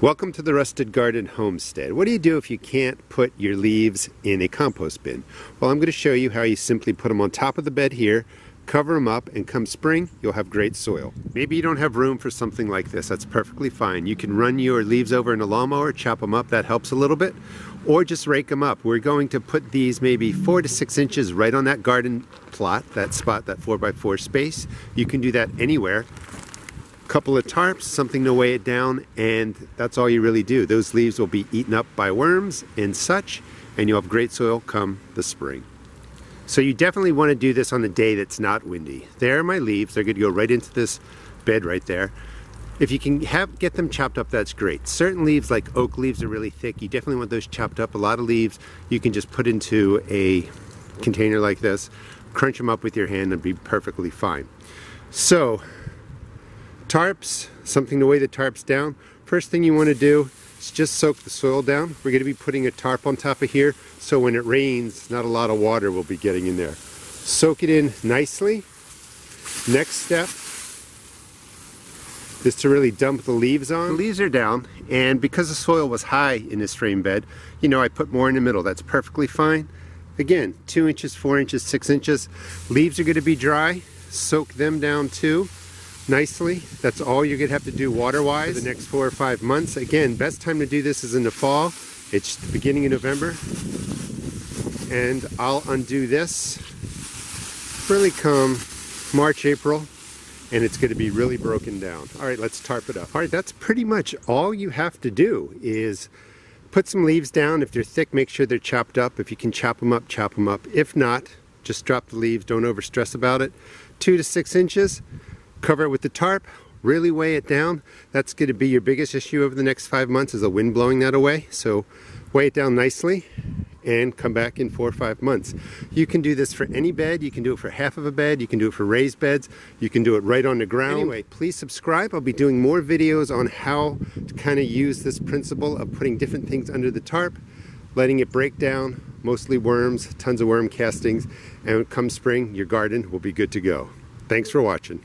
Welcome to the Rusted Garden Homestead. What do you do if you can't put your leaves in a compost bin? Well, I'm going to show you how you simply put them on top of the bed here, cover them up, and come spring, you'll have great soil. Maybe you don't have room for something like this. That's perfectly fine. You can run your leaves over in a lawnmower, chop them up, that helps a little bit, or just rake them up. We're going to put these maybe four to six inches right on that garden plot, that spot, that four by four space. You can do that anywhere couple of tarps, something to weigh it down, and that's all you really do. Those leaves will be eaten up by worms and such, and you'll have great soil come the spring. So you definitely want to do this on the day that's not windy. There are my leaves. They're going to go right into this bed right there. If you can have get them chopped up, that's great. Certain leaves, like oak leaves, are really thick. You definitely want those chopped up. A lot of leaves you can just put into a container like this, crunch them up with your hand and be perfectly fine. So tarps, something to weigh the tarps down. First thing you want to do is just soak the soil down. We're going to be putting a tarp on top of here so when it rains not a lot of water will be getting in there. Soak it in nicely. Next step is to really dump the leaves on. The leaves are down and because the soil was high in this frame bed, you know I put more in the middle. That's perfectly fine. Again, two inches, four inches, six inches. Leaves are going to be dry. Soak them down too nicely. That's all you're gonna have to do water-wise for the next four or five months. Again, best time to do this is in the fall. It's the beginning of November. And I'll undo this really come March, April, and it's gonna be really broken down. All right, let's tarp it up. All right, that's pretty much all you have to do is put some leaves down. If they're thick, make sure they're chopped up. If you can chop them up, chop them up. If not, just drop the leaves, don't over stress about it. Two to six inches, cover it with the tarp, really weigh it down. That's going to be your biggest issue over the next five months is the wind blowing that away. So weigh it down nicely and come back in four or five months. You can do this for any bed. You can do it for half of a bed. You can do it for raised beds. You can do it right on the ground. Anyway, please subscribe. I'll be doing more videos on how to kind of use this principle of putting different things under the tarp, letting it break down, mostly worms, tons of worm castings, and come spring, your garden will be good to go. Thanks for watching.